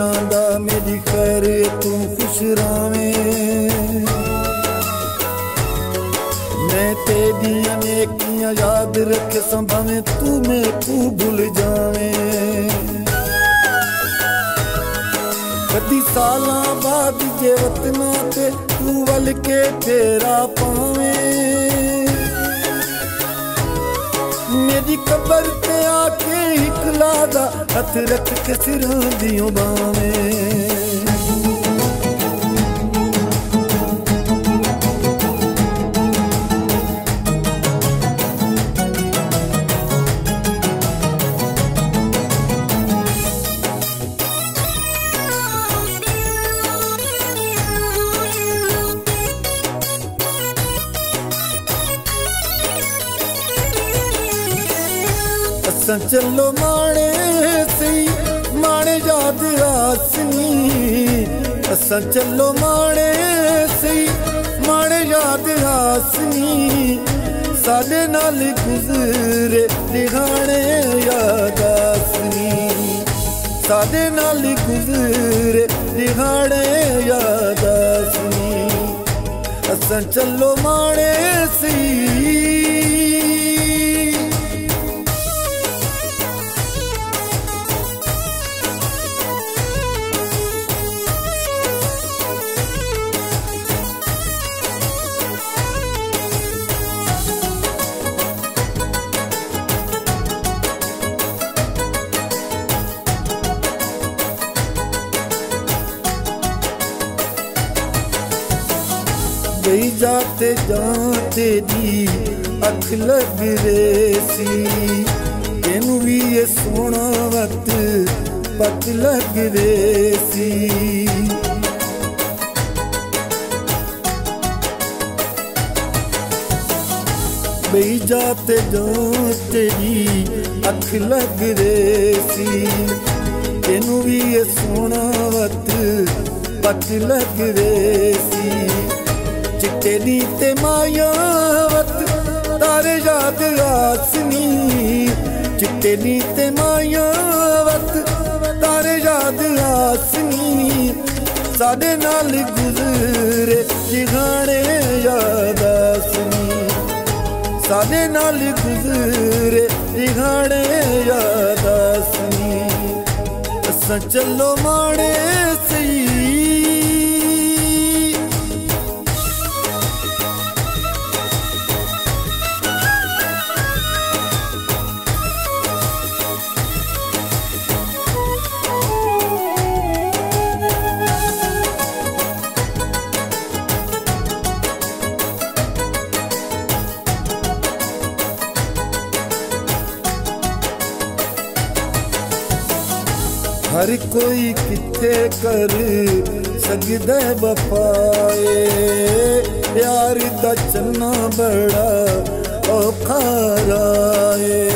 ਦੁਨੀਆ ਦਾ ਮੇਰੀ ਖੈਰ ਤੂੰ ਖੁਸ਼ ਰਾਵੇਂ। ਮੈਂ ਤੇਰੀਆਂ ਨੇਕੀਆਂ ਯਾਦ ਰੱਖ ਸੰਭਾਵੇਂ, ਤੂੰ ਮੈਨੂੰ ਭੁੱਲ ਜਾਵੇਂ। ਕਦੀ ਸਾਲਾਂ ਬਾਅਦ ਜੇ ਵਤਨਾ ਤੇ ਤੂੰ ਵੱਲ ਕੇ ਫੇਰਾ ਪਾਵੇਂ। ਮੇਰੀ ਕਬਰ ਕੇ ਇਕਲਾ ਦਾ ਹੱਥ ਰੱਖ ਕੇ ਸਿਰਾਂ ਦੀਆਂ ਬਾਵੇਂ ਅਸਾਂ ਚੱਲੋ ਮਾਣੇ ਸਈ ਮਾਣੇ ਯਾਦ ਆਸਨੀ ਅਸਾਂ ਚੱਲੋ ਮਾਣੇ ਸਈ ਮਾਣੇ ਯਾਦ ਆਸਨੀ ਸਾਡੇ ਨਾਲ ਗੁਜ਼ਰੇ ਦਿਹਾਣੇ ਯਾਦ ਆਸਨੀ ਸਾਡੇ ਨਾਲ ਗੁਜ਼ਰੇ ਦਿਹਾੜੇ ਯਾਦ ਆਸਨੀ ਅਸਾਂ ਚੱਲੋ ਮਾਣੇ ਸੀ। ਗਈ ਜਾਤੇ ਜਾਂਤੇ ਦੀ ਅੱਖ ਲੱਗ ਰੇ ਸੀ। ਇਹਨੂੰ ਵੀ ਇਹ ਸੋਹਣਾ ਵਕਤ ਪਤ ਲੱਗ ਰੇ ਸੀ। ਬਈ ਜਾਤੇ ਜਾਂਤੇ ਦੀ ਅੱਖ ਲੱਗ ਰੇ ਸੀ। ਇਹਨੂੰ ਵੀ ਇਹ ਸੋਹਣਾ ਵਕਤ ਪਤ ਲੱਗ ਰੇ ਸੀ ਚਿੱਟੇ ਦੀ ਤੇ ਮਾਇਆਵਤ ਤਾਰੇ ਯਾਦ ਆਸਨੀ ਚਿੱਟੇ ਦੀ ਤੇ ਮਾਇਆਵਤ ਯਾਦ ਆਸਨੀ ਸਾਡੇ ਨਾਲ ਗੁਜ਼ਰੇ ਜਿਹਾਣੇ ਯਾਦ ਆਸਨੀ। ਸਾਡੇ ਨਾਲ ਗੁਜ਼ਰੇ ਜਿਹਾਣੇ ਯਾਦ ਆਸਨੀ। ਅਸਾਂ ਚੱਲੋ ਮਾੜੇ ਹਰ ਕੋਈ ਕਿੱਥੇ ਕਰ ਸਕਦਾ ਵਫਾਏ? ਪਿਆਰ ਦਾ ਚੰਨਾ ਬੜਾ ਔਖਾ ਰਾਏ।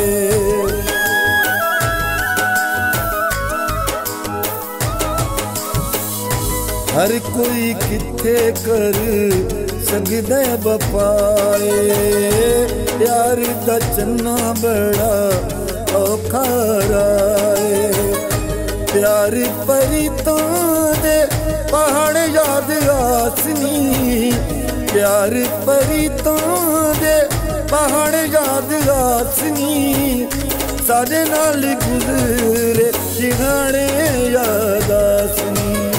ਹਰ ਕੋਈ ਕਿੱਥੇ ਕਰ ਸਕਦਾ ਵਫਾਏ? ਪਿਆਰ ਦਾ ਚੰਨਾ ਬੜਾ ਔਖਾ ਰਾਏ। ਪਿਆਰ ਪਰਿਤੋਂ ਦੇ ਪਹਾੜ ਯਾਦ ਆਸਨੀ। ਪਿਆਰ ਪਰਿਤੋਂ ਦੇ ਪਹਾੜ ਯਾਦ ਆਸਨੀ। ਸਾਡੇ ਨਾਲ ਗੁਜ਼ਰੇ ਜਿਹਾਣੇ ਯਾਦ ਆਸਨੀ।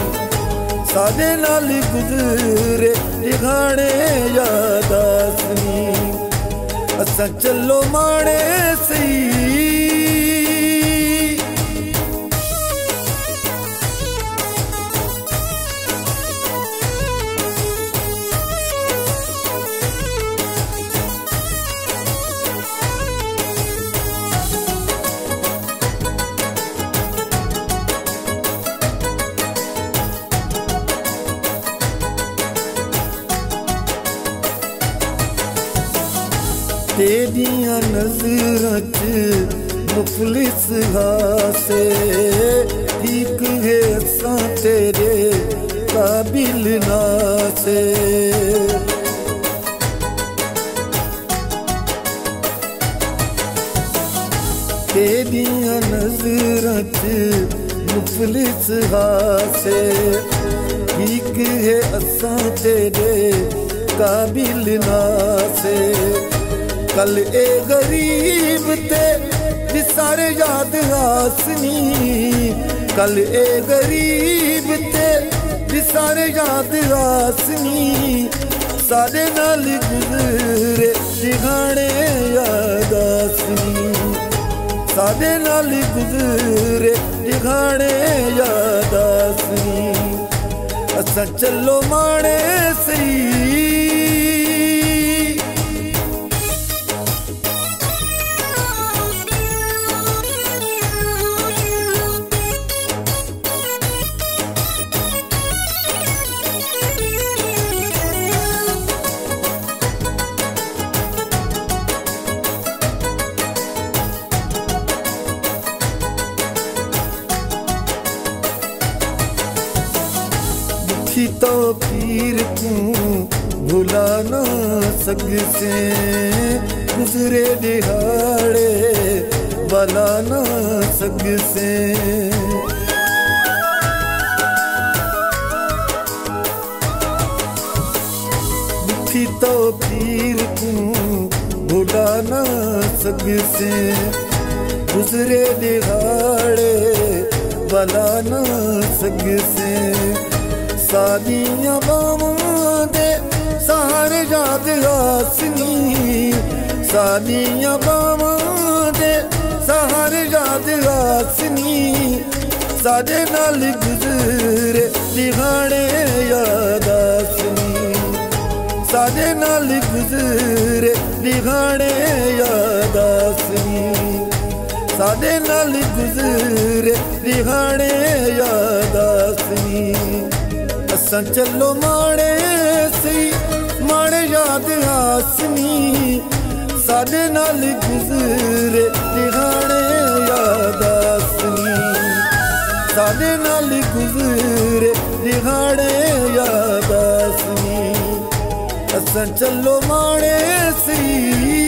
ਸਾਡੇ ਨਾਲ ਗੁਜ਼ਰੇ ਜਿਹਾਣੇ ਯਾਦ ਆਸਨੀ। ਅਸਾਂ ਚੱਲੋ ਮਾਣੇ ਸਈ तेरिया नजर मुफलिस हासे ठीक है सा तेरे काबिल नासे तेरिया नजर मुफलिस हासे ठीक है असा तेरे काबिल नासे ਕੱਲ ਇਹ ਗਰੀਬ ਤੇ ਵੀ ਸਾਰੇ ਯਾਦ ਹਾਸਨੀ। ਕੱਲ ਇਹ ਗਰੀਬ ਤੇ ਵੀ ਸਾਰੇ ਯਾਦ ਹਾਸਨੀ। ਸਾਡੇ ਨਾਲ ਗੁਜ਼ਰੇ ਸਿਹਾਣੇ ਯਾਦਾਸਨੀ। ਸਾਡੇ ਨਾਲ ਗੁਜ਼ਰੇ ਸਿਹਾਣੇ ਯਾਦਾਸਨੀ। ਅਸਾਂ ਚੱਲੋ ਮਾਣੇ तो पीर को भुला ना सकसे गुजरे दिहाड़े बला ना सकसे दुखी तो पीर को भुला ना सकसे गुजरे दिहाड़े बला ना सकसे ਸਾਡੀਆਂ ਬਾਵਾਂ ਦੇ ਸਹਾਰੇ ਯਾਦ ਆਸਨੀ। ਸਾਡੀਆਂ ਬਾਵਾਂ ਦੇ ਸਹਾਰੇ ਯਾਦ ਆਸਨੀ। ਸਾਡੇ ਨਾਲ ਗੁਜ਼ਰੇ ਦਿਹਾੜੇ ਯਾਦ ਸਾਡੇ ਨਾਲ ਗੁਜ਼ਰੇ ਦਿਹਾੜੇ ਯਾਦ ਸਾਡੇ ਨਾਲ ਗੁਜ਼ਰੇ ਦਿਹਾੜੇ ਯਾਦ ਆਸਨੀ ਚੱਲੋ ਮਾਣੇ ਸੀ ਮਾਣੇ ਯਾਦ ਆਸਨੀ ਸਾਡੇ ਨਾਲ ਗੁਜ਼ਰੇ ਦਿਹਾੜੇ ਯਾਦ ਆਸਨੀ ਸਾਡੇ ਨਾਲ ਗੁਜ਼ਰੇ ਦਿਹਾੜੇ ਯਾਦ ਆਸਨੀ ਅਸਾਂ ਚੱਲੋ ਮਾਣੇ ਸੀ